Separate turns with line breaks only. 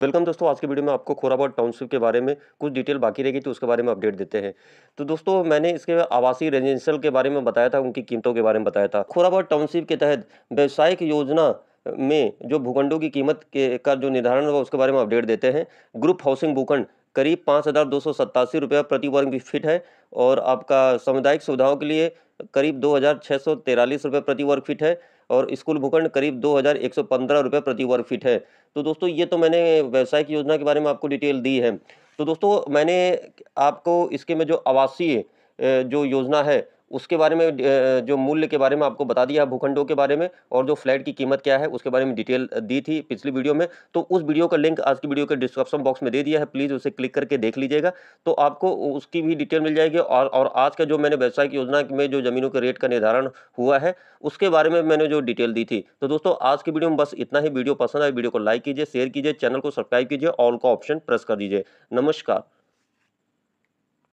Welcome दोस्तों, आज के वीडियो में आपको खोराबाद टाउनशिप के बारे में कुछ डिटेल बाकी रहेगी तो उसके बारे में अपडेट देते हैं। तो दोस्तों, मैंने इसके आवासीय रेजिडेंशियल के बारे में बताया था, उनकी कीमतों के बारे में बताया था। खोराबाद टाउनशिप के तहत व्यवसायिक योजना में जो भूखंडों की कीमत के का जो निर्धारण होगा, उसके बारे में अपडेट देते हैं। ग्रुप हाउसिंग भूखंड, करीब पाँच हज़ार दो सौ सत्तासी रुपया प्रति वर्ग फीट है और आपका सामुदायिक सुविधाओं के लिए करीब दो हज़ार छः सौ रुपये प्रति वर्ग फीट है और स्कूल भूखंड करीब दो हज़ार एक सौ पंद्रह रुपये प्रति वर्ग फीट है। तो दोस्तों, ये तो मैंने व्यावसायिक योजना के बारे में आपको डिटेल दी है। तो दोस्तों, मैंने आपको इसके में जो आवासीय जो योजना है उसके बारे में जो मूल्य के बारे में आपको बता दिया, भूखंडों के बारे में और जो फ्लैट की कीमत क्या है, उसके बारे में डिटेल दी थी पिछली वीडियो में। तो उस वीडियो का लिंक आज की वीडियो के डिस्क्रिप्शन बॉक्स में दे दिया है, प्लीज़ उसे क्लिक करके देख लीजिएगा। तो आपको उसकी भी डिटेल मिल जाएगी और और आज का जो मैंने व्यवसाय की योजना में जो ज़मीनों के रेट का निर्धारण हुआ है, उसके बारे में मैंने जो डिटेल दी थी। तो दोस्तों, आज की वीडियो में बस इतना ही। वीडियो पसंद आए, वीडियो को लाइक कीजिए, शेयर कीजिए, चैनल को सब्सक्राइब कीजिए, ऑल का ऑप्शन प्रेस कर दीजिए। नमस्कार।